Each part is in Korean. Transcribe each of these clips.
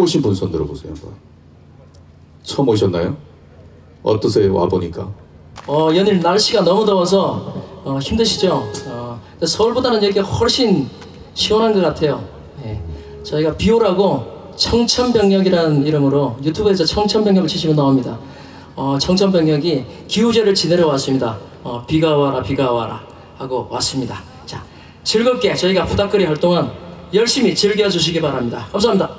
오신 분 손 들어보세요. 처음 오셨나요? 어떠세요 와보니까? 어, 연일 날씨가 너무 더워서 어, 힘드시죠? 어, 서울보다는 여기가 훨씬 시원한 것 같아요. 예. 저희가 비오라고 청천병력이라는 이름으로 유튜브에서 청천병력을 치시면 나옵니다. 어, 청천병력이 기우제를 지내러 왔습니다. 어, 비가 와라 비가 와라 하고 왔습니다. 자 즐겁게 저희가 부탁거리 활동은 열심히 즐겨주시기 바랍니다. 감사합니다.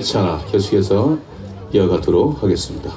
벤츠 하나 계속해서 이어가도록 하겠습니다.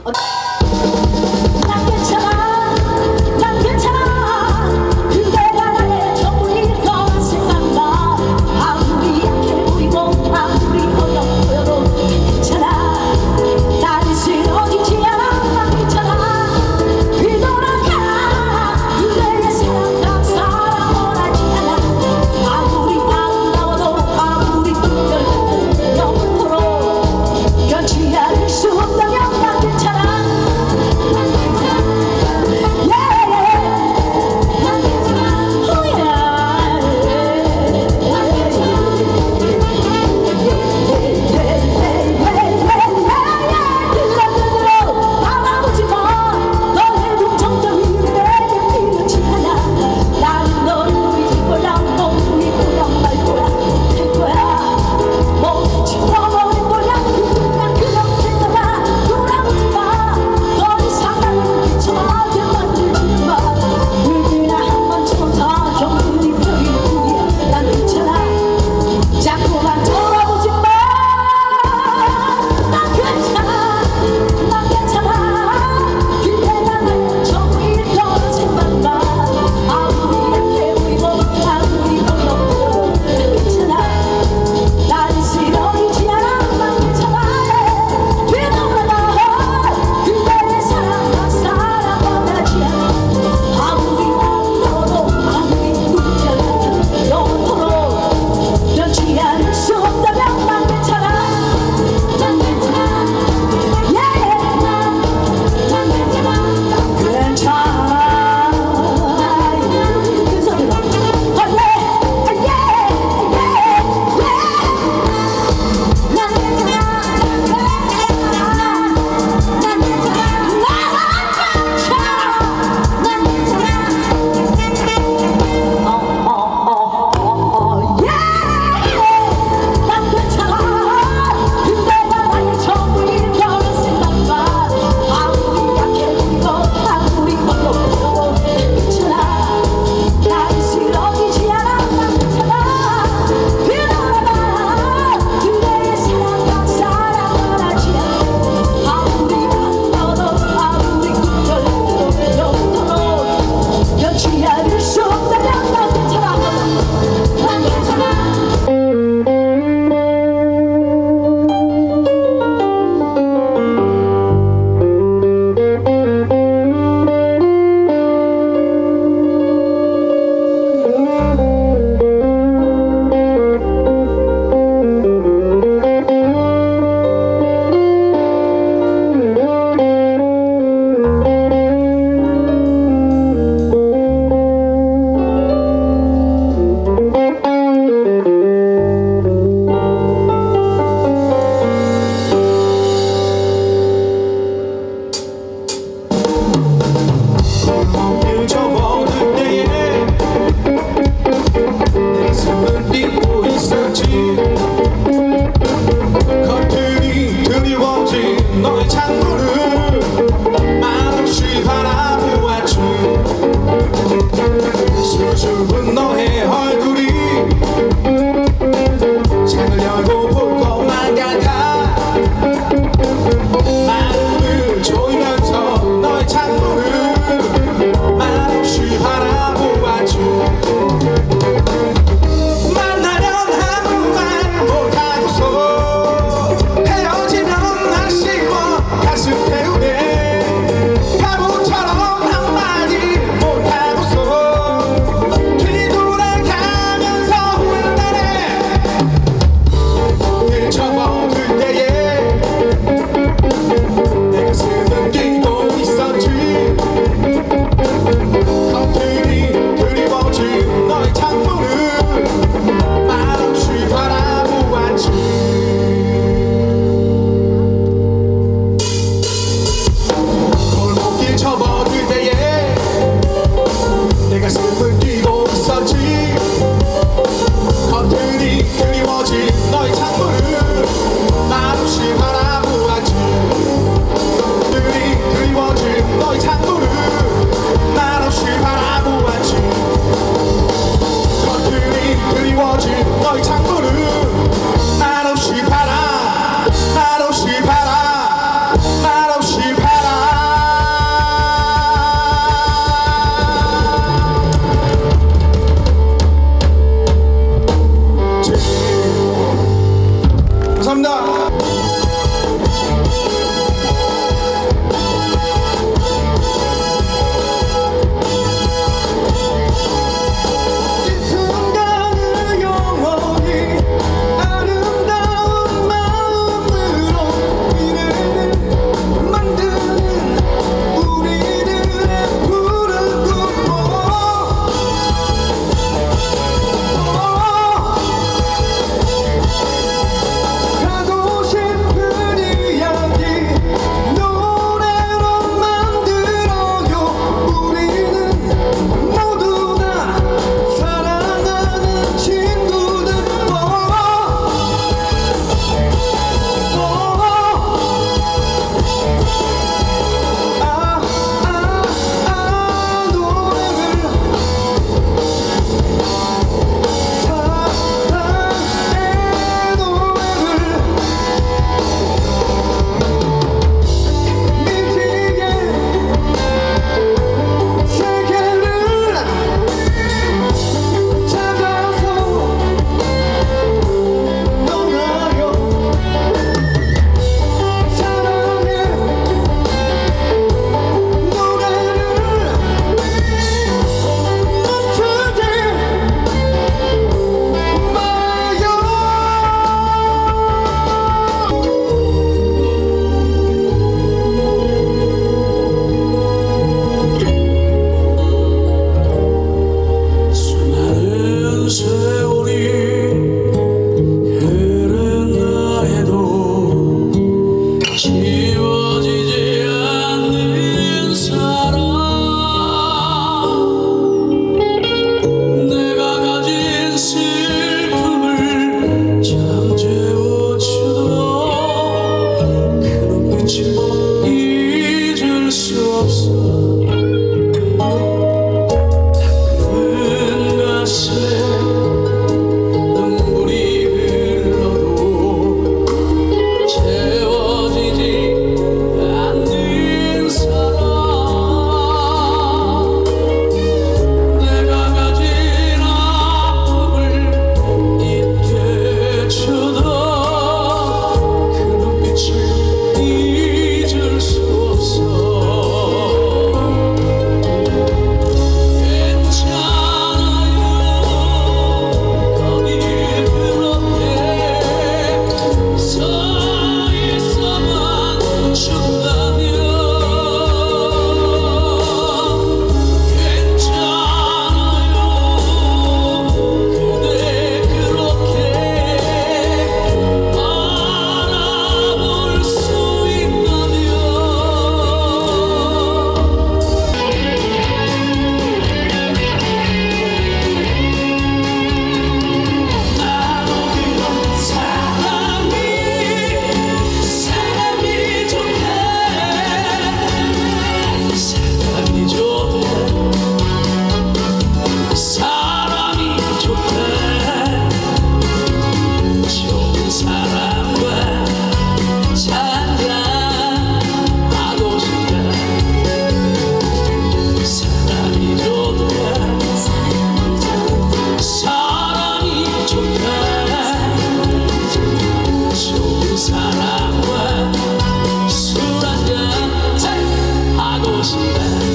期待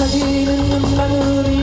감싸지는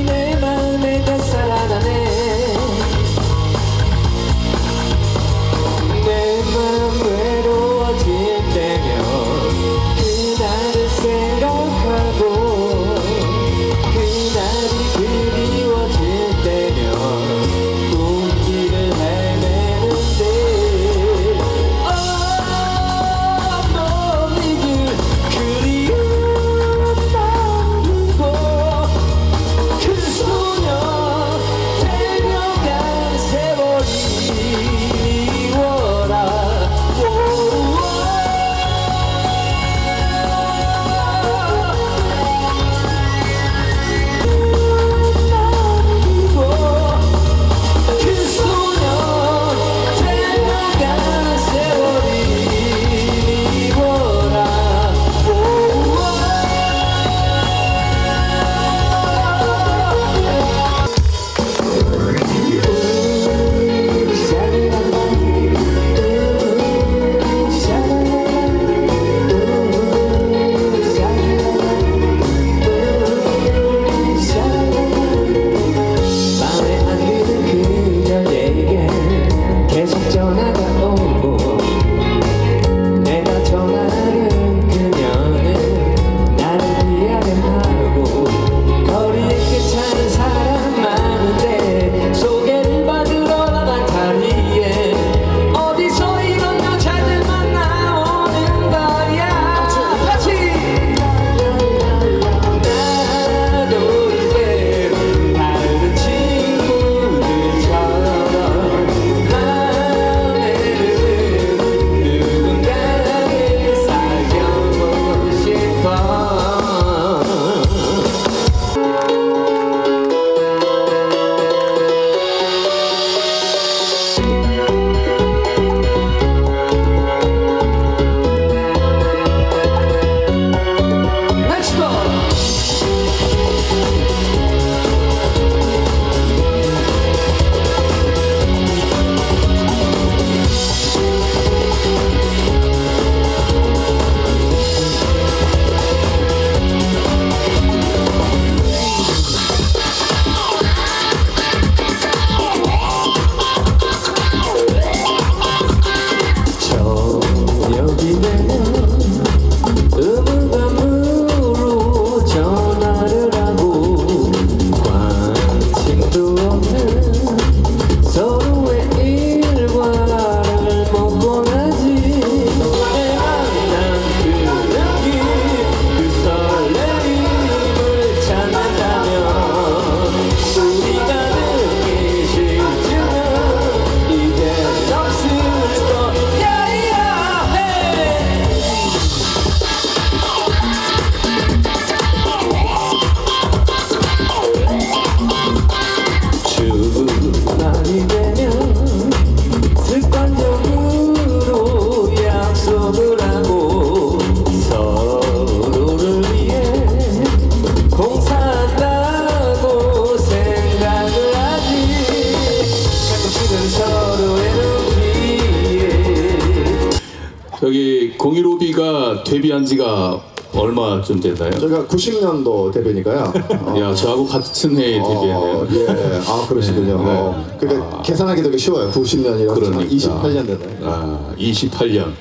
저희가 90년도 데뷔니까요. 어. 야, 저하고 같은 해에 어, 데뷔하네요. 어, 예, 아 그러시군요. 네, 어. 그러니까 아. 계산하기 되게 쉬워요. 90년이라서 그러니까. 28년 되네요. 아, 28년.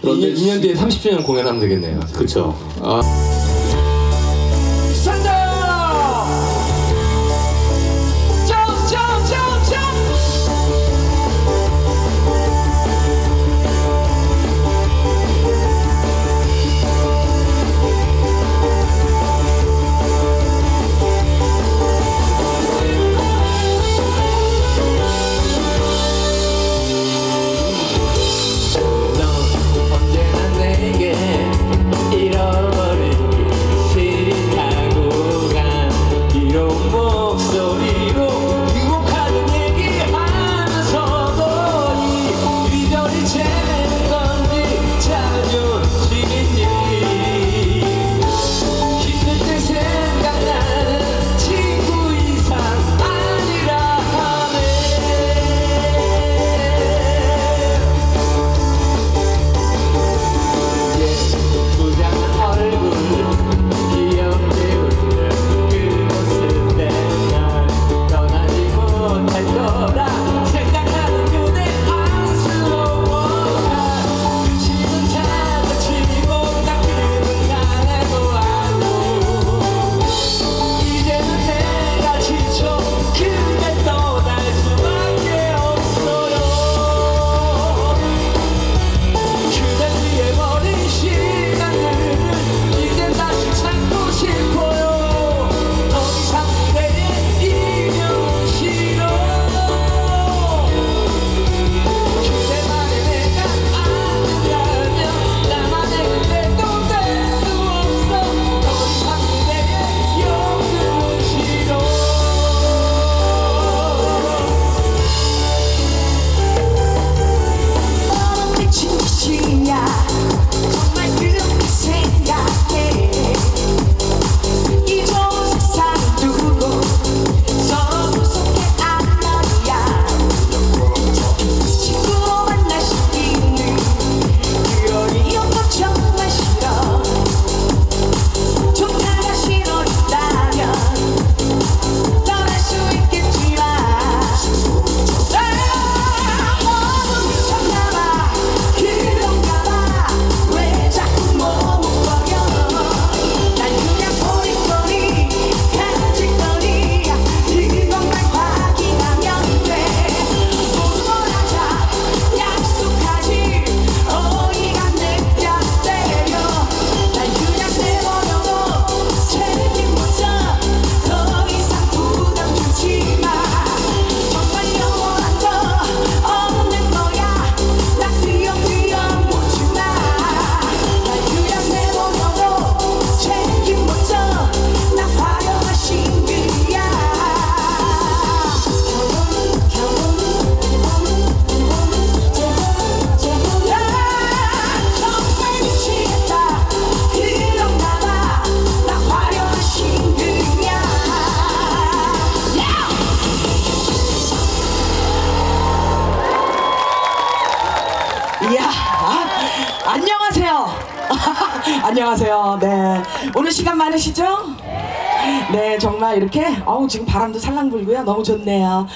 그런데 2년 뒤에 30주년 공연하면 되겠네요. 그렇죠. 아. 정말 이렇게 어우 지금 바람도 살랑 불고요. 너무 좋네요.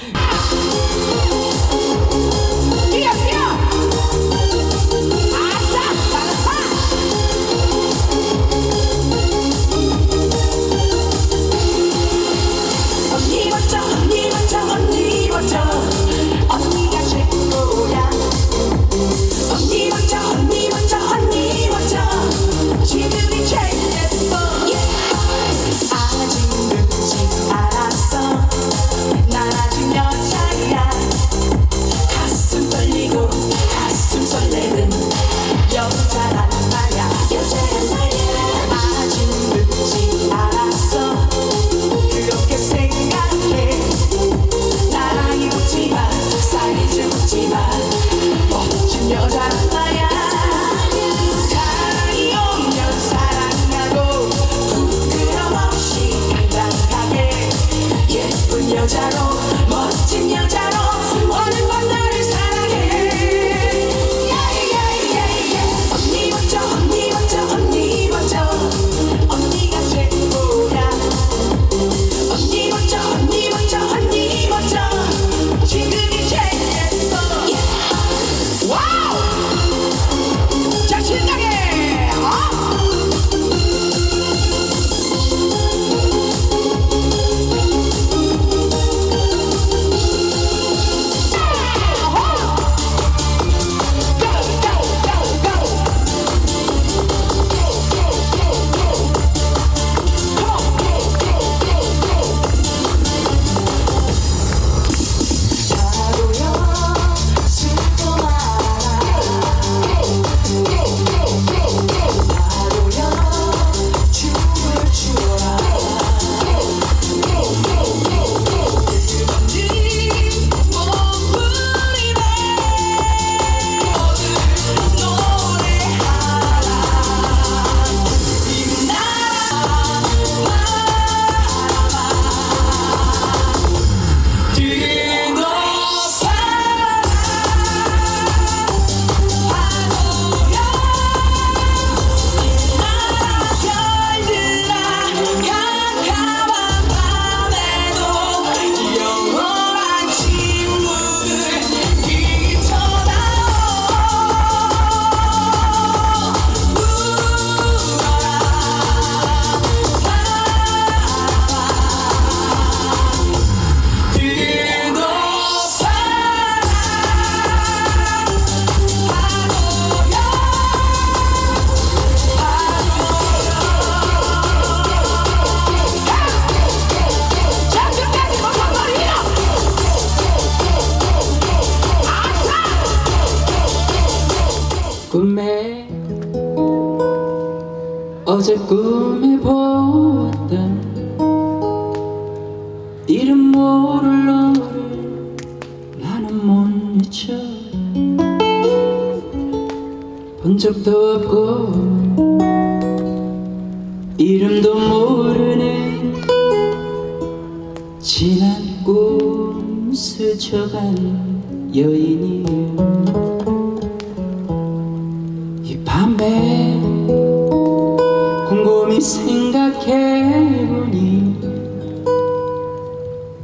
이름도 모르는 지난 꿈 스쳐간 여인이 이 밤에 곰곰이 생각해보니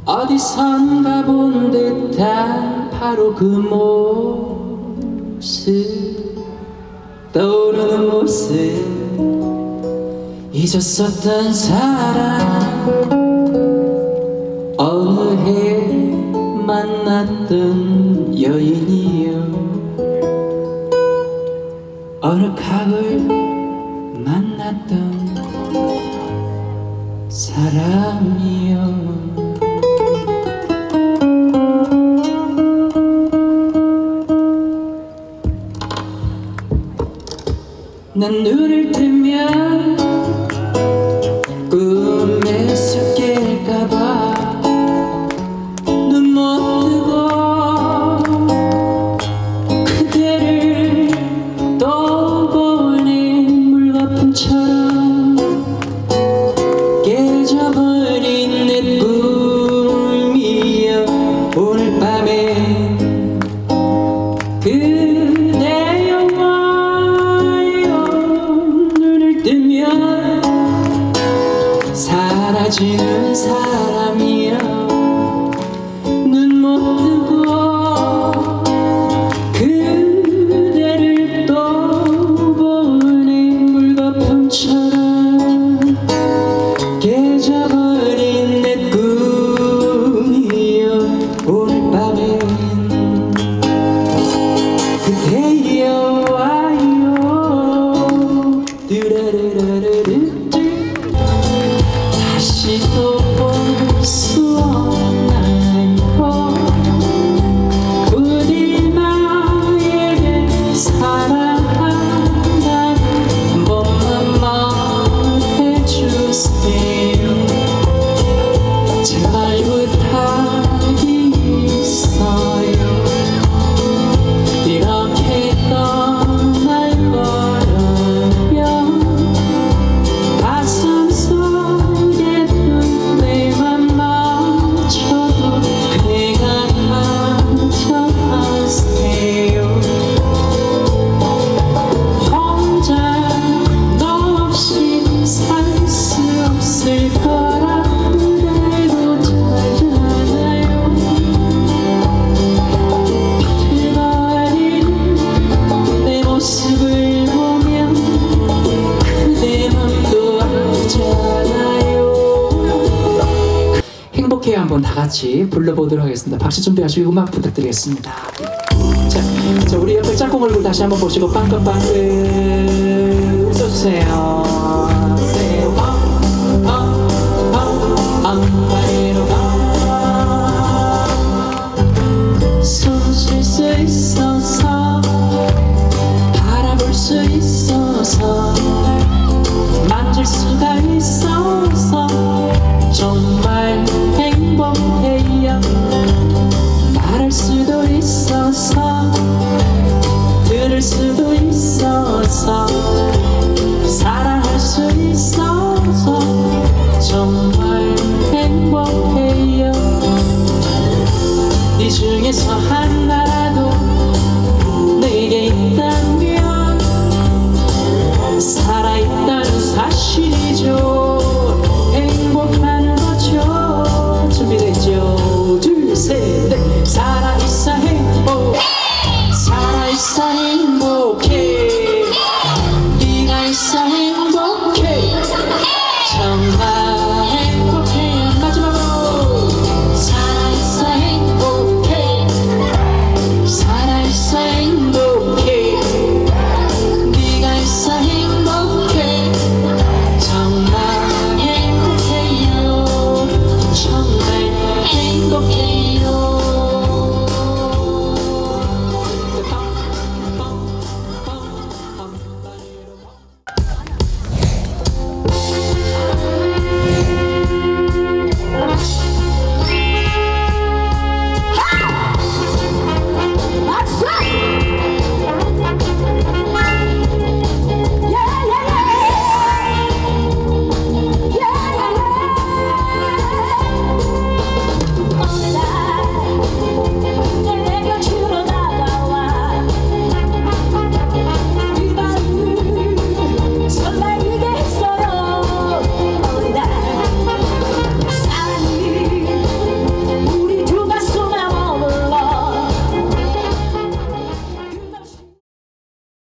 어디선가 본 듯한 바로 그 모습. 떠오르는 모습 잊었었던 사람. 어느 해 만났던 여인이여 어느 가을 만났던 사람 그대여 와요 눈을 뜨면 사라지는 사람 같이 불러보도록 하겠습니다. 박수 준비하시고 음악 부탁드리겠습니다. 자, 자 우리 옆에 짝꿍 얼굴 다시 한번 보시고 빵긋빵긋 웃어주세요